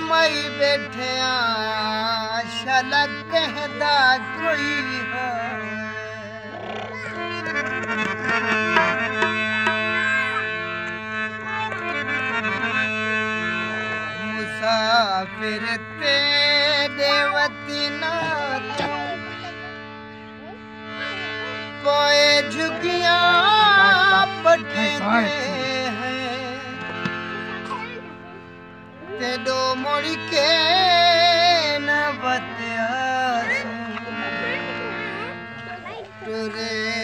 मई बैठे शलक कहदा कोई हो मुसाफिर तेरे वतना कोई झुगिया पठे れ